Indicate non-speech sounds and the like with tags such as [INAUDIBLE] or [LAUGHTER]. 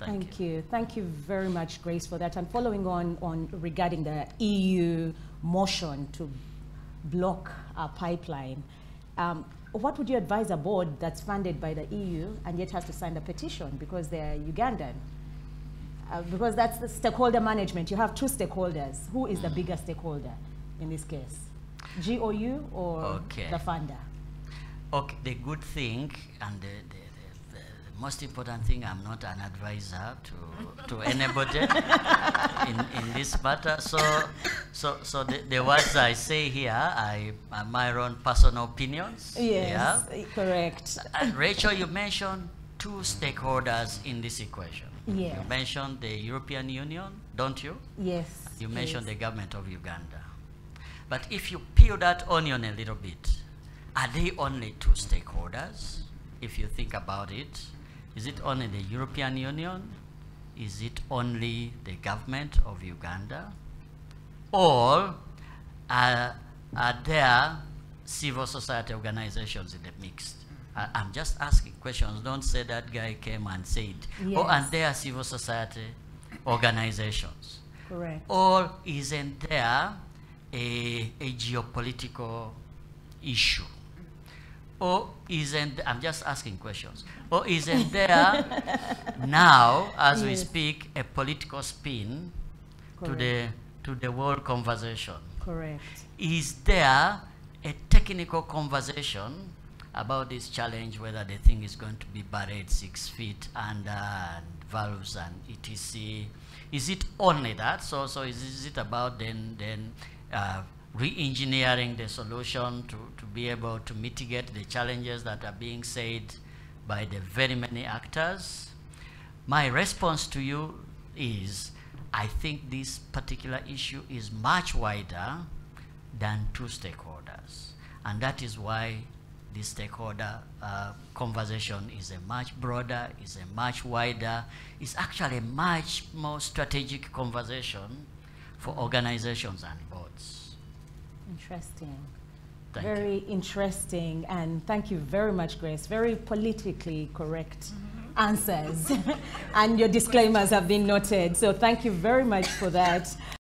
Thank, Thank you. Thank you very much, Grace, for that. And following on, on regarding the EU motion to block our pipeline, um, what would you advise a board that's funded by the EU and yet has to sign a petition because they're Ugandan? Uh, because that's the stakeholder management. You have two stakeholders. Who is the bigger stakeholder in this case? GOU or Okay. the funder? Okay, the good thing and the, the most important thing, I'm not an advisor to, to anybody [LAUGHS] in, in this matter. So, so, so the, the words I say here I, are my own personal opinions. Yes, Yeah? Eh, correct. And Rachel, you mentioned two stakeholders in this equation. Yes. You mentioned the European Union, don't you? Yes. You mentioned yes. the government of Uganda. But if you peel that onion a little bit, are they only two stakeholders? If you think about it, is it only the European Union? Is it only the government of Uganda? Or are, are there civil society organizations in the mix? I, I'm just asking questions. Don't say that guy came and said, yes. oh, and there are civil society organizations. Correct. Or isn't there a, a geopolitical issue? Or isn't, I'm just asking questions, or isn't there now, as we speak, a political spin to the, to the world conversation? Correct. Is there a technical conversation about this challenge, whether the thing is going to be buried six feet under and valves and etc? Is it only that? So, so is, is it about then, then uh, re-engineering the solution to, to be able to mitigate the challenges that are being said by the very many actors? My response to you is I think this particular issue is much wider than two stakeholders. And that is why this stakeholder uh, conversation is a much broader, is a much wider, is actually a much more strategic conversation for organizations and. Interesting. Thank you. very interesting. And thank you very much, Grace. Very politically correct mm-hmm. answers. [LAUGHS] and your disclaimers have been noted. So thank you very much for that.